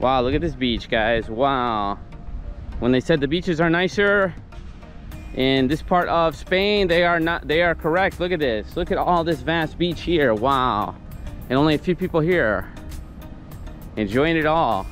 Wow, look at this beach, guys. Wow. When they said the beaches are nicer in this part of Spain, they are not, they are correct. Look at this. Look at all this vast beach here. Wow. And only a few people here enjoying it all.